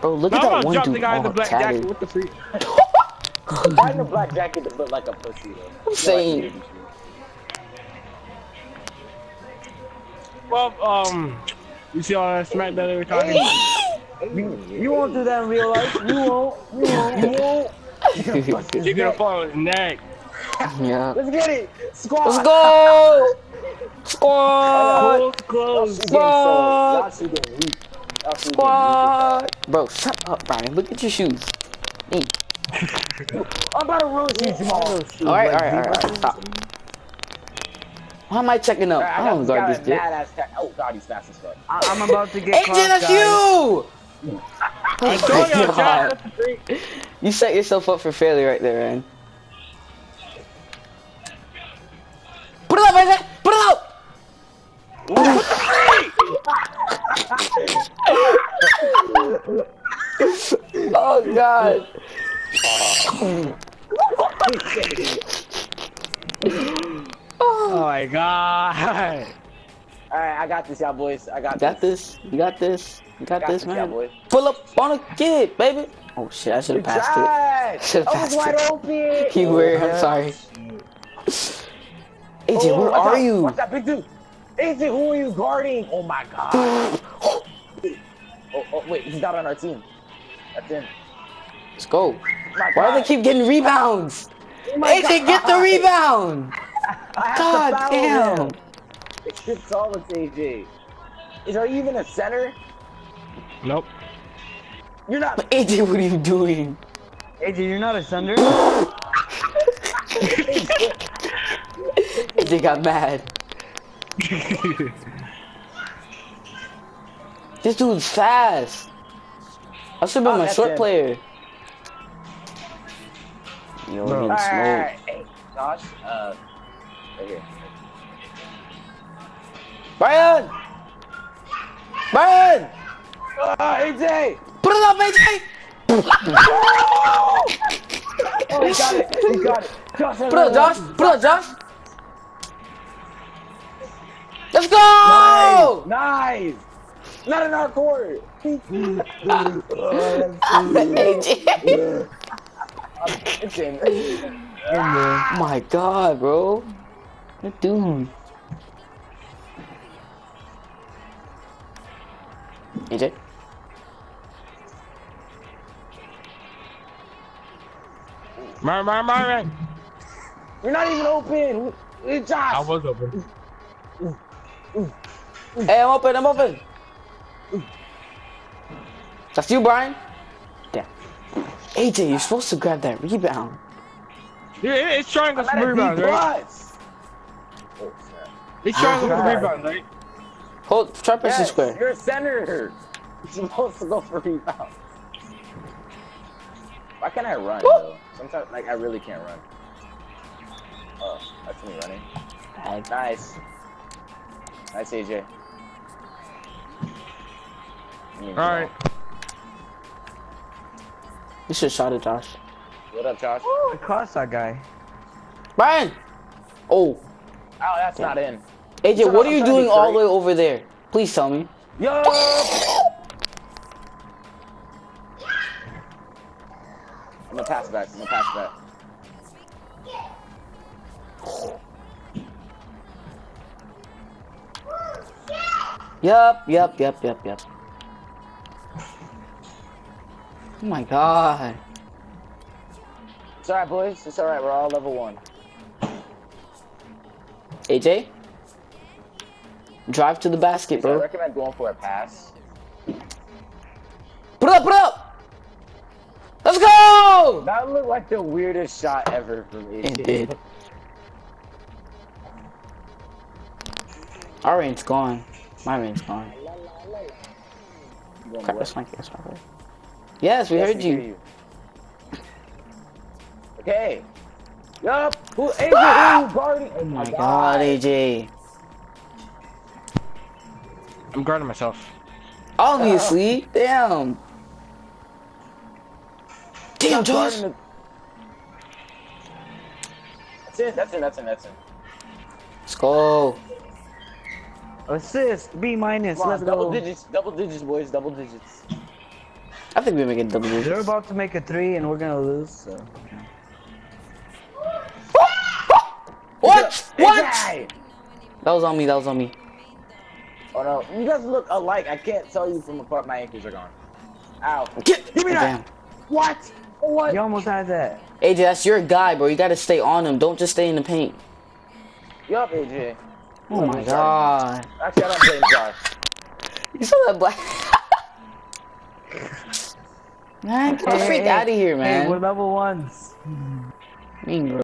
Bro, look Now at I'm that gonna one drop dude the guy in the black tatted. jacket with the free. Why in the black jacket to look like a pussy though? I'm saying- Well, um, you see all that smack that they were talking? You won't do that in real life. You won't. You won't. You won't. You're gonna fall on his neck. yeah. Let's get it. Squad. Let's go! Squad! Close, close. Squad. Squad! Bro, shut up, Brian. Look at your shoes. Hey. I'm about to roast you, Jamal. Alright, alright, alright, alright. Stop. Why am I checking up? Alright, I I don't this guard this with dick. badass tech. Oh god, he's fast as fuck. I I'm about to get AJ, caught, that's you! I told you, God. Chad, that's the thing. You set yourself up for failure right there, man. Put it up, AJ! Put it up! Oh god. Oh my god. Alright, I got this, y'all boys. I got, Got this. You got this. You got, Got this, this, man. yeah. Pull up on a kid, baby. Oh shit, I should have Good passed it. job. Should've oh, passed wide it. open. You were, I'm sorry. AJ, Oh, where are out. you? Watch that big dude. AJ, who are you guarding? Oh my god. oh, oh, wait, he's not on our team. That's in. Let's go. My Why do they keep getting rebounds? Oh my AJ, get the rebound! I have to God damn! him. It's all it's AJ. Is are you even a center? Nope. You're not. AJ, what are you doing? AJ, you're not a sender? AJ got mad. This dude's fast. I should be Oh, my short it. player. Yo, Bro. getting Alright, smoked. alright. Hey, Josh. Uh, right here. Brian! Brian! Ah, AJ. Put it up, AJ! Oh, he got it. He got it. Josh, Put it up, Josh! Put it up, Josh! Let's go! Nice. Not in our court. AJ! It's in. Oh my god, bro. What doing? AJ? Myron, Myron, Myron. You're not even open. Hey, Josh. I was open. Hey, I'm open, I'm open. That's you, Brian. Damn. AJ, you're supposed to grab that rebound. Yeah, it- it's trying to I'm get at some rebounds, right? Oh. It's trying to get some God. rebounds, right? Hold, try pressing Yes, square. you're a center. You're supposed to go for rebound. Why can't I run though? Sometimes, like, I really can't run. Oh, that's me running. Bag. Nice. Nice, AJ. All right. You should have shot it, Josh. What up, Josh? Oh, I cost that guy. Brian! Oh, Oh, that's not in. AJ, Shut what are you I'm trying to doing all the way over there? Please tell me. Yo! I'm gonna pass it back. I'm gonna pass it back. Yup, yup, yup, yup, yup. Oh my god. It's alright, boys. It's alright. We're all level one. AJ? Drive to the basket, bro. I recommend going for a pass. Put it up, put it up! Let's go! That looked like the weirdest shot ever from AJ. It did. Our range gone. My range gone. You going Crap, what? that's my that's my Yes, we Yes, heard we you. hear Okay. Yup. Who? AJ, ah! who guarding? Oh Oh my god, AJ. I'm guarding myself. Obviously. Uh-huh. Damn. Damn, Josh. the- That's it. That's it. That's it. That's it. Let's go. Assist, B minus, Come on, let's double go. digits. Double digits, boys. Double digits. I think we make it double digits. They're about to make a three, and we're gonna lose. So. What? What? That was on me. That was on me. Oh no, you guys look alike. I can't tell you from apart. My ankles are gone. Ow. Get, Give me that. Damn. What? What? You almost had that. AJ, that's your guy, bro. You gotta stay on him. Don't just stay in the paint. Yup, AJ. Oh my sorry. god. Actually, I don't blame Josh. You saw that black. man, get the Hey, freak hey, out of here, Hey, we're level ones. Mean, bro.